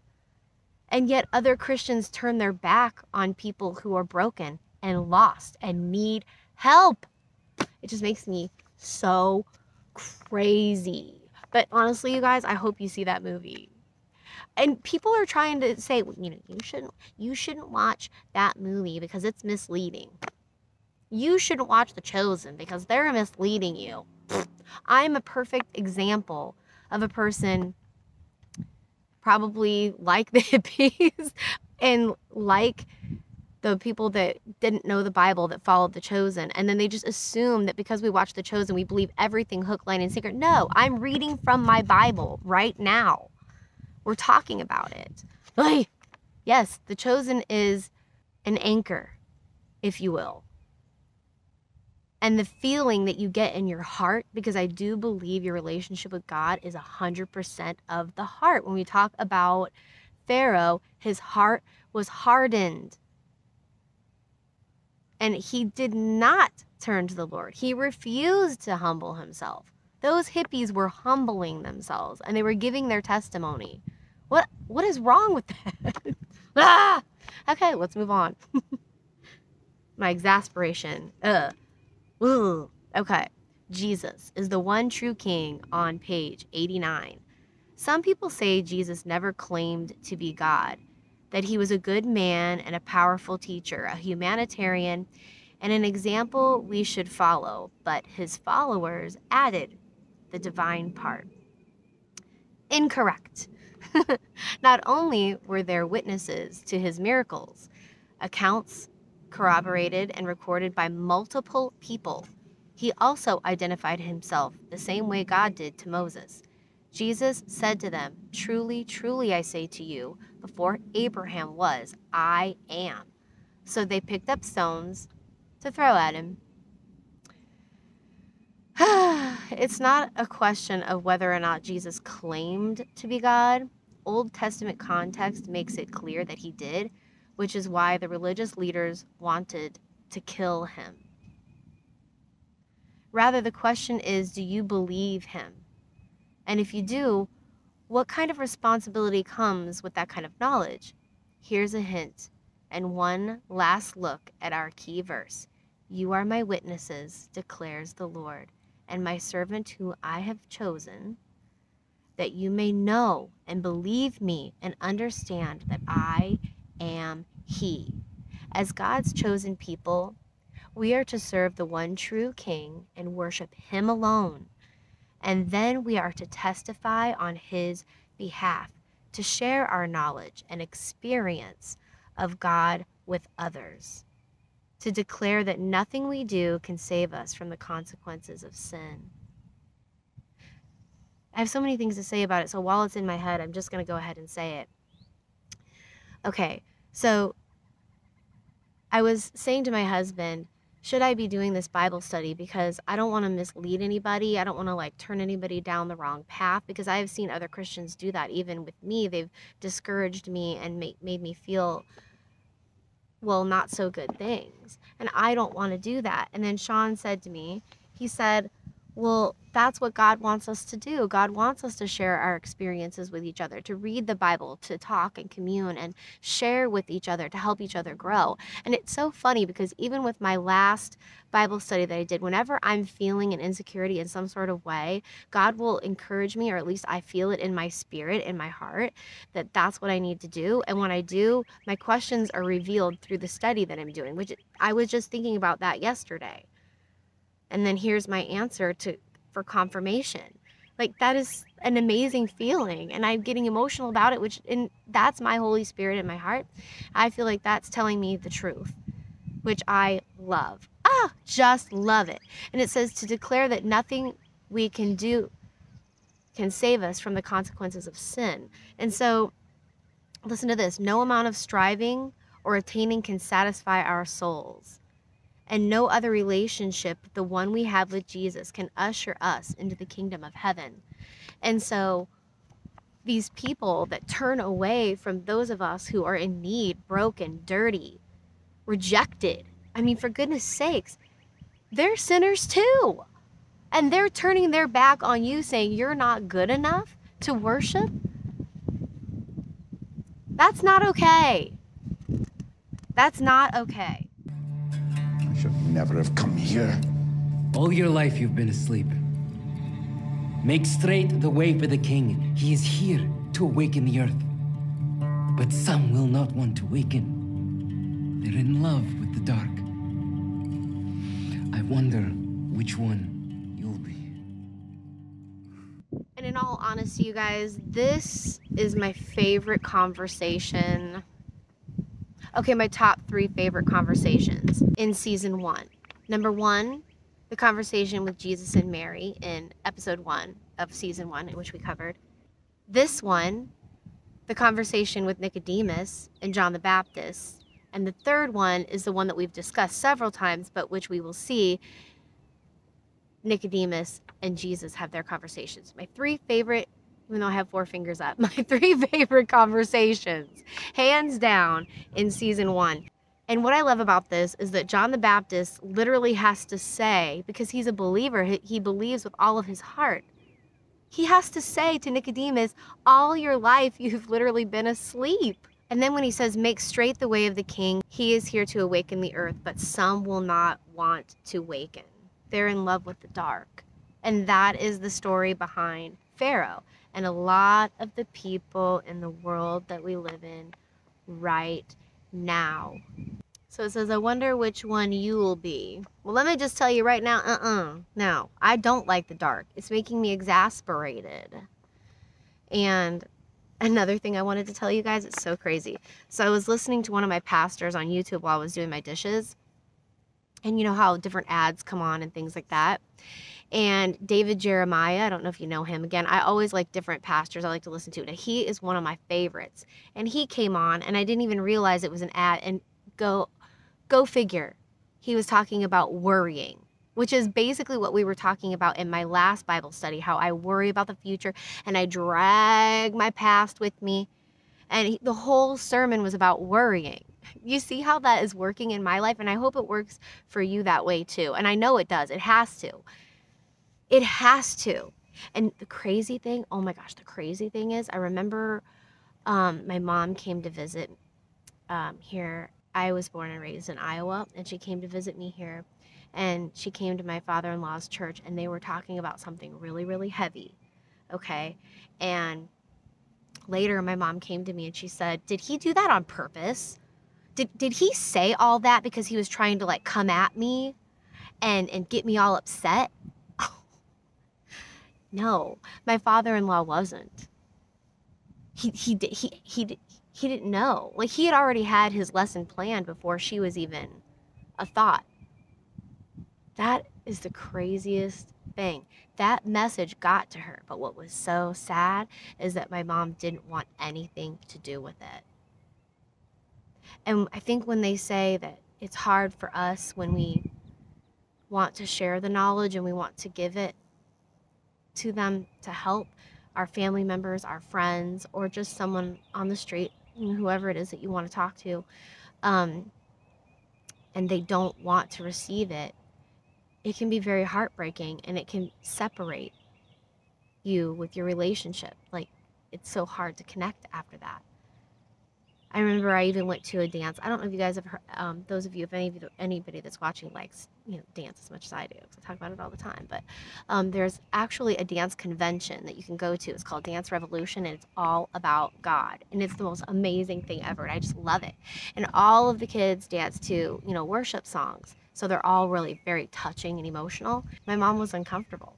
And yet other christians turn their back on people who are broken and lost and need help it just makes me so crazy. But honestly, you guys, I hope you see that movie. And people are trying to say, you know, you shouldn't you shouldn't watch that movie because it's misleading. You shouldn't watch The Chosen because they're misleading you. I'm a perfect example of a person probably like the (laughs) hippies and like the people that didn't know the Bible that followed The Chosen. And then they just assume that because we watch The Chosen, we believe everything hook, line, and sinker. No, I'm reading from my Bible right now. We're talking about it. Hey, yes, The Chosen is an anchor, if you will. And the feeling that you get in your heart, because I do believe your relationship with God is 100% of the heart. When we talk about Pharaoh, his heart was hardened and he did not turn to the Lord. He refused to humble himself. Those hippies were humbling themselves and they were giving their testimony. What what is wrong with that? (laughs) ah! Okay, let's move on. (laughs) My exasperation. Ugh. Ugh. Okay. Jesus is the one true king on page 89. Some people say Jesus never claimed to be God, that he was a good man and a powerful teacher, a humanitarian, and an example we should follow, but his followers added the divine part. Incorrect. (laughs) Not only were there witnesses to his miracles, accounts corroborated and recorded by multiple people, he also identified himself the same way God did to Moses. Jesus said to them, Truly, truly, I say to you, before Abraham was, I am. So they picked up stones to throw at him. (sighs) it's not a question of whether or not Jesus claimed to be God. Old Testament context makes it clear that he did, which is why the religious leaders wanted to kill him. Rather, the question is do you believe him? And if you do, what kind of responsibility comes with that kind of knowledge? Here's a hint and one last look at our key verse You are my witnesses, declares the Lord, and my servant who I have chosen, that you may know and believe me and understand that I am He. As God's chosen people, we are to serve the one true King and worship Him alone and then we are to testify on his behalf, to share our knowledge and experience of God with others, to declare that nothing we do can save us from the consequences of sin. I have so many things to say about it, so while it's in my head, I'm just going to go ahead and say it. Okay, so I was saying to my husband, should I be doing this Bible study because I don't want to mislead anybody. I don't want to like turn anybody down the wrong path because I have seen other Christians do that even with me. They've discouraged me and make, made me feel well, not so good things. And I don't want to do that. And then Sean said to me, he said, well, that's what God wants us to do. God wants us to share our experiences with each other, to read the Bible, to talk and commune and share with each other to help each other grow. And it's so funny because even with my last Bible study that I did, whenever I'm feeling an insecurity in some sort of way, God will encourage me, or at least I feel it in my spirit, in my heart, that that's what I need to do. And when I do, my questions are revealed through the study that I'm doing, which I was just thinking about that yesterday and then here's my answer to for confirmation. Like that is an amazing feeling and i'm getting emotional about it which and that's my holy spirit in my heart. I feel like that's telling me the truth which i love. Ah just love it. And it says to declare that nothing we can do can save us from the consequences of sin. And so listen to this. No amount of striving or attaining can satisfy our souls and no other relationship, the one we have with Jesus, can usher us into the kingdom of heaven. And so, these people that turn away from those of us who are in need, broken, dirty, rejected, I mean, for goodness sakes, they're sinners too. And they're turning their back on you, saying you're not good enough to worship. That's not okay. That's not okay should never have come here. All your life you've been asleep. Make straight the way for the king. He is here to awaken the earth. But some will not want to waken. They're in love with the dark. I wonder which one you'll be. And in all honesty, you guys, this is my favorite conversation Okay, my top three favorite conversations in season one. Number one, the conversation with Jesus and Mary in episode one of season one, which we covered. This one, the conversation with Nicodemus and John the Baptist. And the third one is the one that we've discussed several times, but which we will see Nicodemus and Jesus have their conversations. My three favorite even though I have four fingers up, (laughs) my three favorite conversations, hands down, in season one. And what I love about this is that John the Baptist literally has to say, because he's a believer, he believes with all of his heart. He has to say to Nicodemus, All your life you've literally been asleep. And then when he says, Make straight the way of the king, he is here to awaken the earth, but some will not want to waken. They're in love with the dark. And that is the story behind Pharaoh and a lot of the people in the world that we live in right now. So it says, I wonder which one you will be. Well, let me just tell you right now, uh uh-uh. uh. No, I don't like the dark. It's making me exasperated. And another thing I wanted to tell you guys, it's so crazy. So I was listening to one of my pastors on YouTube while I was doing my dishes. And you know how different ads come on and things like that and David Jeremiah. I don't know if you know him. Again, I always like different pastors I like to listen to. And he is one of my favorites. And he came on, and I didn't even realize it was an ad. And go, go figure. He was talking about worrying, which is basically what we were talking about in my last Bible study. How I worry about the future and I drag my past with me. And he, the whole sermon was about worrying. You see how that is working in my life, and I hope it works for you that way too. And I know it does. It has to it has to. And the crazy thing, oh my gosh, the crazy thing is, I remember um, my mom came to visit um, here. I was born and raised in Iowa, and she came to visit me here. And she came to my father in law's church, and they were talking about something really, really heavy. Okay. And later, my mom came to me and she said, Did he do that on purpose? Did, did he say all that because he was trying to like come at me and, and get me all upset? No, my father-in-law wasn't. He he he he he didn't know. Like he had already had his lesson planned before she was even a thought. That is the craziest thing. That message got to her, but what was so sad is that my mom didn't want anything to do with it. And I think when they say that it's hard for us when we want to share the knowledge and we want to give it to them to help our family members, our friends, or just someone on the street, whoever it is that you want to talk to, um, and they don't want to receive it, it can be very heartbreaking and it can separate you with your relationship. Like, it's so hard to connect after that. I remember I even went to a dance. I don't know if you guys have heard, um, those of you, if any of you, anybody that's watching likes, you know, dance as much as I do, because I talk about it all the time. But um, there's actually a dance convention that you can go to. It's called Dance Revolution, and it's all about God, and it's the most amazing thing ever. And I just love it. And all of the kids dance to, you know, worship songs, so they're all really very touching and emotional. My mom was uncomfortable.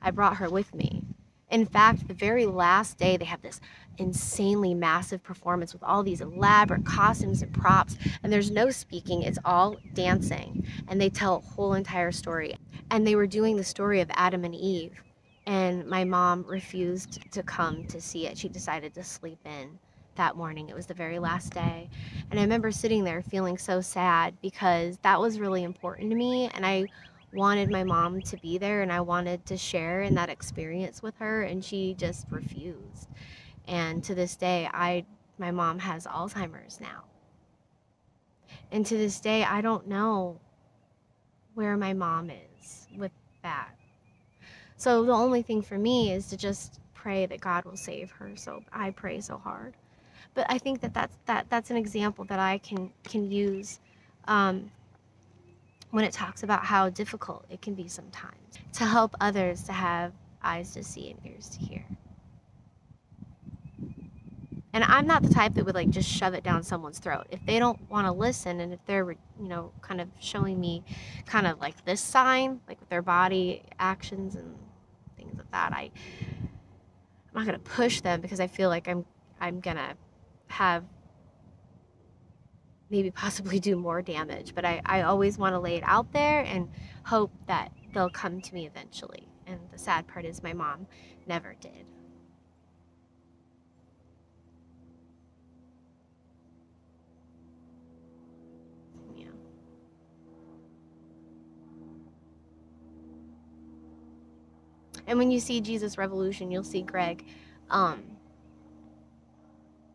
I brought her with me. In fact, the very last day, they have this insanely massive performance with all these elaborate costumes and props, and there's no speaking, it's all dancing. And they tell a whole entire story. And they were doing the story of Adam and Eve, and my mom refused to come to see it. She decided to sleep in that morning. It was the very last day. And I remember sitting there feeling so sad because that was really important to me, and I wanted my mom to be there and I wanted to share in that experience with her and she just refused. And to this day, I my mom has Alzheimer's now. And to this day, I don't know where my mom is with that. So the only thing for me is to just pray that God will save her. So I pray so hard. But I think that that's that that's an example that I can can use um, when it talks about how difficult it can be sometimes to help others to have eyes to see and ears to hear. And I'm not the type that would like just shove it down someone's throat. If they don't want to listen and if they're, you know, kind of showing me kind of like this sign, like with their body actions and things like that, I I'm not going to push them because I feel like I'm I'm going to have maybe possibly do more damage. But I, I always want to lay it out there and hope that they'll come to me eventually. And the sad part is my mom never did. And when you see Jesus Revolution, you'll see Greg. Um,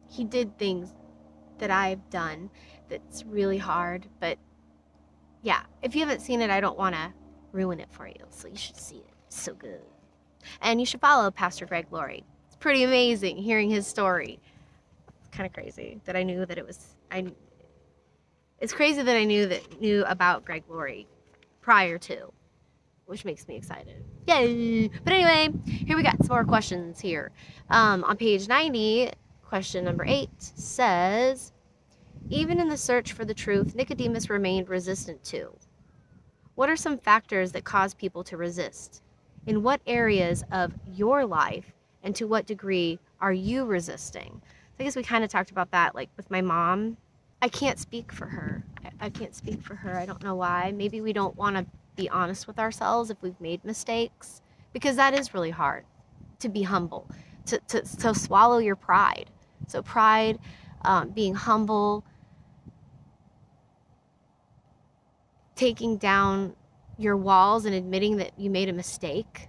he did things that I've done that's really hard. But yeah, if you haven't seen it, I don't want to ruin it for you. So you should see it. It's so good. And you should follow Pastor Greg Laurie. It's pretty amazing hearing his story. It's kind of crazy that I knew that it was I it's crazy that I knew that knew about Greg Laurie prior to, which makes me excited. Yay! But anyway, here we got some more questions here. Um, on page 90, question number eight says, even in the search for the truth, Nicodemus remained resistant to. What are some factors that cause people to resist? In what areas of your life and to what degree are you resisting? So I guess we kind of talked about that, like with my mom I can't speak for her. I can't speak for her. I don't know why. Maybe we don't want to be honest with ourselves if we've made mistakes because that is really hard to be humble, to, to, to swallow your pride. So, pride, um, being humble, taking down your walls and admitting that you made a mistake.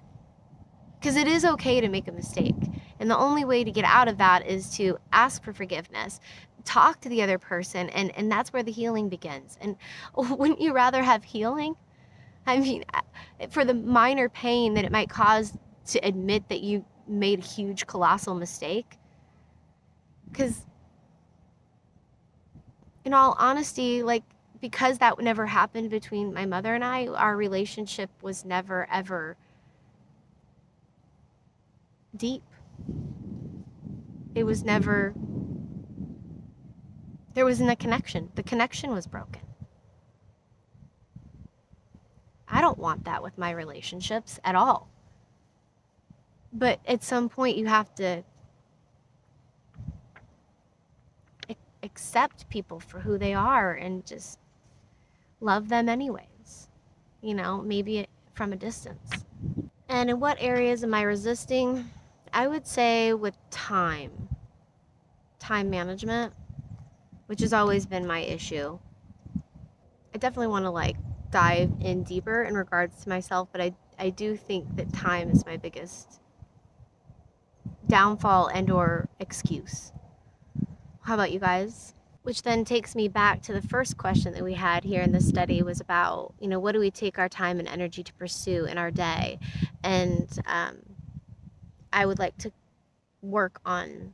Because it is okay to make a mistake. And the only way to get out of that is to ask for forgiveness, talk to the other person and and that's where the healing begins and (laughs) wouldn't you rather have healing i mean uh, for the minor pain that it might cause to admit that you made a huge colossal mistake because in all honesty like because that never happened between my mother and i our relationship was never ever deep it was never there wasn't a connection. The connection was broken. I don't want that with my relationships at all. But at some point, you have to accept people for who they are and just love them anyways. You know, maybe from a distance. And in what areas am I resisting? I would say with time, time management which has always been my issue. I definitely want to like dive in deeper in regards to myself, but I I do think that time is my biggest downfall and or excuse. How about you guys? Which then takes me back to the first question that we had here in the study was about, you know, what do we take our time and energy to pursue in our day? And um, I would like to work on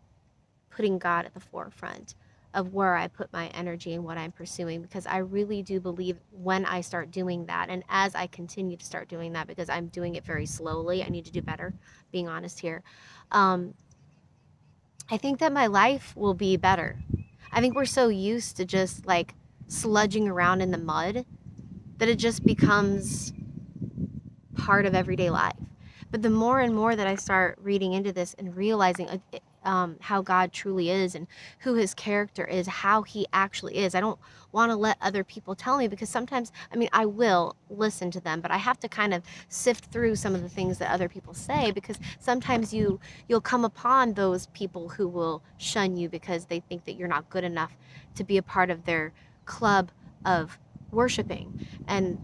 putting God at the forefront of where I put my energy and what I'm pursuing because I really do believe when I start doing that and as I continue to start doing that because I'm doing it very slowly, I need to do better, being honest here. Um, I think that my life will be better. I think we're so used to just like sludging around in the mud that it just becomes part of everyday life. But the more and more that I start reading into this and realizing um, how God truly is and who his character is, how he actually is. I don't want to let other people tell me because sometimes, I mean, I will listen to them, but I have to kind of sift through some of the things that other people say because sometimes you you'll come upon those people who will shun you because they think that you're not good enough to be a part of their club of worshiping and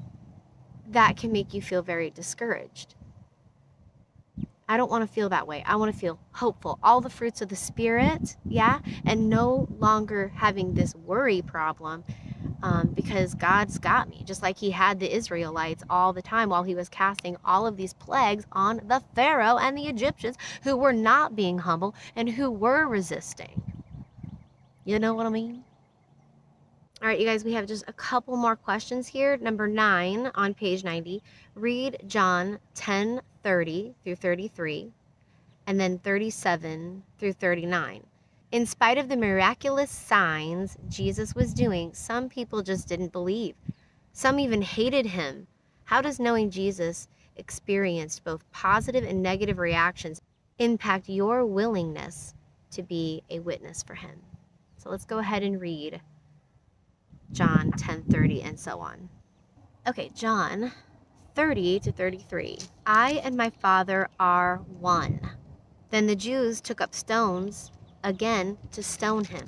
that can make you feel very discouraged. I don't want to feel that way. I want to feel hopeful. All the fruits of the Spirit, yeah, and no longer having this worry problem um, because God's got me, just like He had the Israelites all the time while He was casting all of these plagues on the Pharaoh and the Egyptians who were not being humble and who were resisting. You know what I mean? All right, you guys, we have just a couple more questions here. Number nine on page 90. Read John 10 30 through 33, and then 37 through 39. In spite of the miraculous signs Jesus was doing, some people just didn't believe. Some even hated him. How does knowing Jesus experienced both positive and negative reactions impact your willingness to be a witness for him? So let's go ahead and read John 10:30 and so on. Okay, John 30 to 33. I and my Father are one. Then the Jews took up stones again to stone him.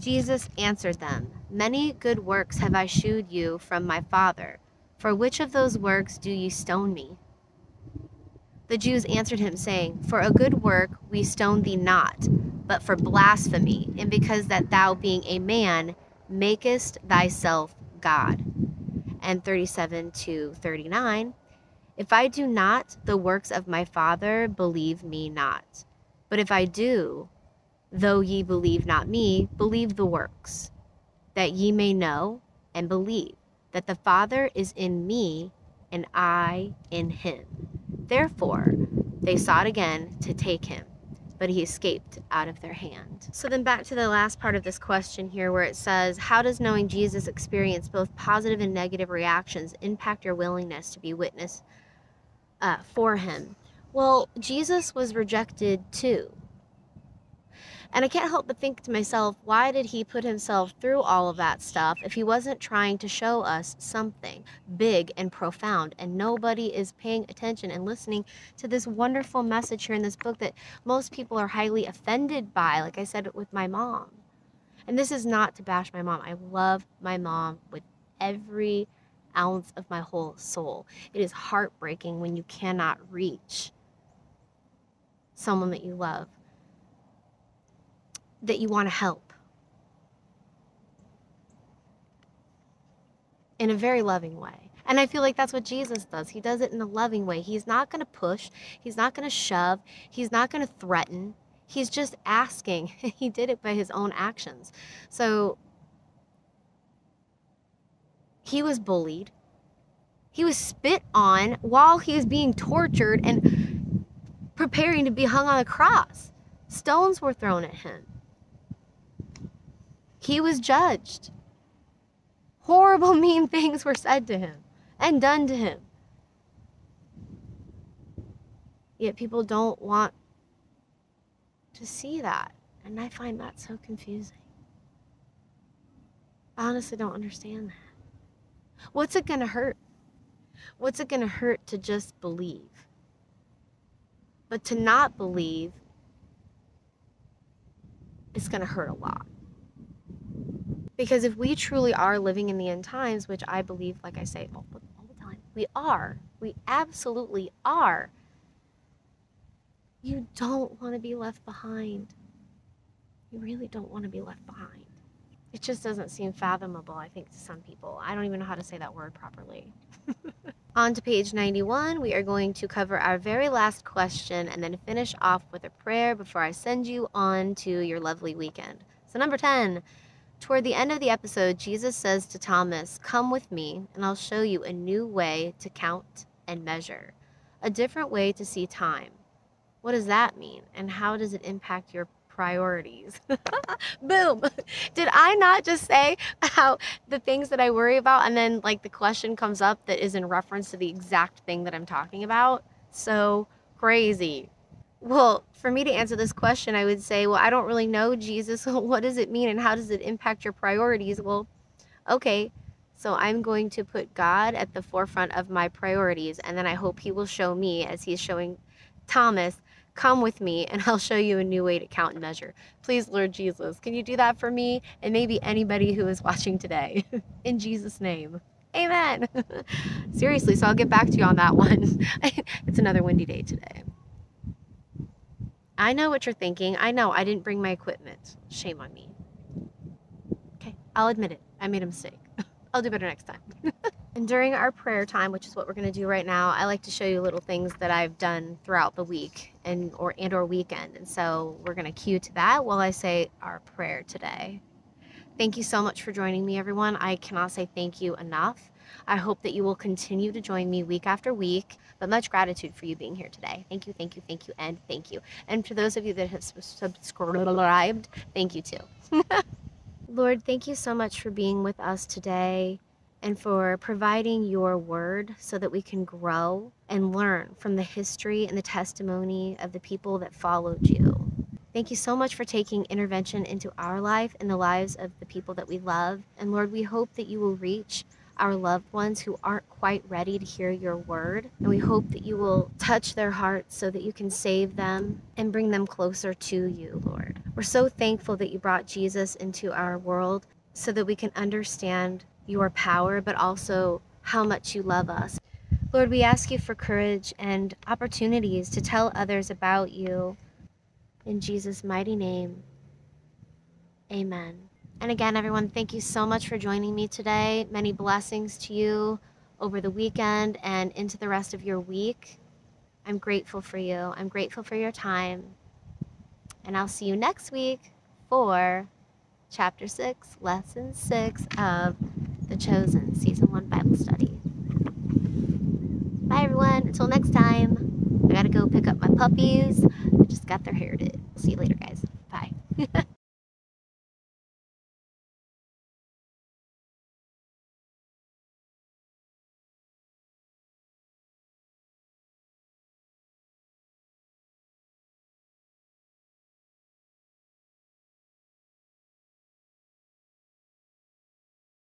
Jesus answered them, Many good works have I shewed you from my Father. For which of those works do you stone me? The Jews answered him, saying, For a good work we stone thee not, but for blasphemy, and because that thou, being a man, makest thyself God. And 37 to 39 If I do not the works of my Father, believe me not. But if I do, though ye believe not me, believe the works, that ye may know and believe that the Father is in me and I in him. Therefore, they sought again to take him, but he escaped out of their hand. So then back to the last part of this question here where it says, How does knowing Jesus experience both positive and negative reactions impact your willingness to be witness uh, for him? Well, Jesus was rejected too. And I can't help but think to myself, why did he put himself through all of that stuff if he wasn't trying to show us something big and profound? And nobody is paying attention and listening to this wonderful message here in this book that most people are highly offended by, like I said with my mom. And this is not to bash my mom. I love my mom with every ounce of my whole soul. It is heartbreaking when you cannot reach someone that you love that you want to help in a very loving way. And I feel like that's what Jesus does. He does it in a loving way. He's not going to push, he's not going to shove, he's not going to threaten. He's just asking. (laughs) he did it by his own actions. So he was bullied. He was spit on while he was being tortured and preparing to be hung on a cross. Stones were thrown at him. He was judged. Horrible, (laughs) mean things were said to him and done to him. Yet people don't want to see that. And I find that so confusing. I honestly don't understand that. What's it going to hurt? What's it going to hurt to just believe? But to not believe, it's going to hurt a lot. Because if we truly are living in the end times, which I believe, like I say all, all the time, we are, we absolutely are, you don't want to be left behind. You really don't want to be left behind. It just doesn't seem fathomable, I think, to some people. I don't even know how to say that word properly. (laughs) on to page 91, we are going to cover our very last question and then finish off with a prayer before I send you on to your lovely weekend. So, number 10. Toward the end of the episode, Jesus says to Thomas, Come with me, and I'll show you a new way to count and measure, a different way to see time. What does that mean, and how does it impact your priorities? (laughs) Boom! (laughs) Did I not just say how the things that I worry about, and then like the question comes up that is in reference to the exact thing that I'm talking about? So crazy. Well, for me to answer this question, I would say, well, I don't really know Jesus. (laughs) what does it mean and how does it impact your priorities? Well, okay, so I'm going to put God at the forefront of my priorities, and then I hope He will show me, as He's showing Thomas, come with me and (laughs) I'll show you a new way to count and measure. Please, Lord Jesus, can you do that for me and maybe anybody who is watching today? (laughs) In Jesus' name. Amen. Seriously, so I'll get back to you on that one. it's another windy day today. I know what you're thinking. I know I didn't bring my equipment. Shame on me. Okay, I'll admit it. I made a mistake. (laughs) I'll do better next time. (laughs) and during our prayer time, which is what we're going to do right now, I like to show you little things that I've done throughout the week and or and or weekend. And so we're going to cue to that while I say our prayer today. Thank you so much for joining me, everyone. I cannot say thank you enough. I hope that you will continue to join me week after week, but much gratitude for you being here today. Thank you, thank you, thank you, and thank you. And for those of you that have subscribed, thank you too. (laughs) Lord, thank you so much for being with us today and for providing your word so that we can grow and learn from the history and the testimony of the people that followed you. Thank you so much for taking intervention into our life and the lives of the people that we love. And Lord, we hope that you will reach our loved ones who aren't quite ready to hear your word. And we hope that you will touch their hearts so that you can save them and bring them closer to you, Lord. We're so thankful that you brought Jesus into our world so that we can understand your power, but also how much you love us. Lord, we ask you for courage and opportunities to tell others about you. In Jesus' mighty name, amen. And again, everyone, thank you so much for joining me today. Many blessings to you over the weekend and into the rest of your week. I'm grateful for you. I'm grateful for your time. And I'll see you next week for chapter 6, lesson 6 of The Chosen, season 1 Bible study. Bye, everyone. Until next time, I gotta go pick up my puppies. I just got their hair did. See you later, guys. Bye. (laughs)